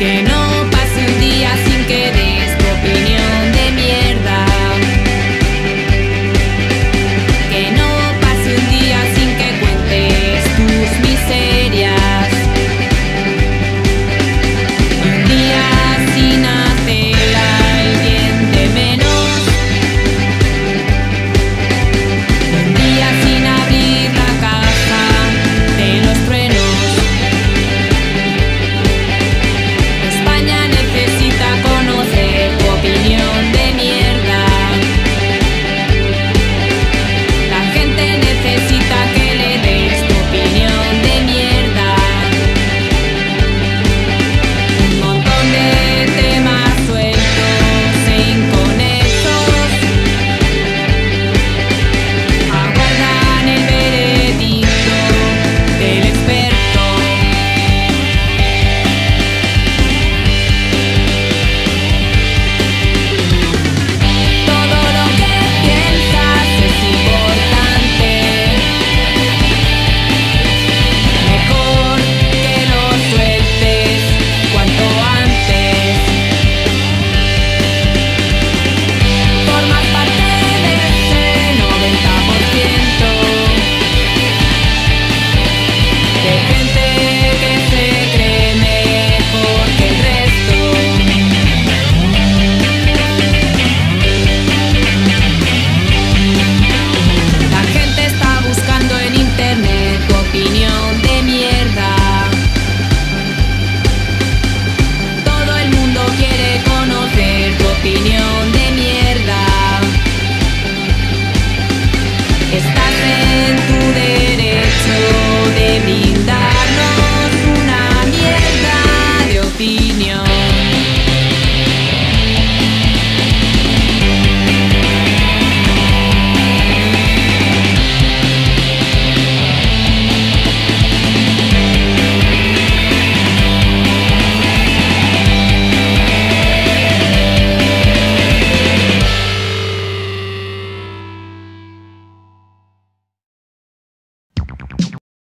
looking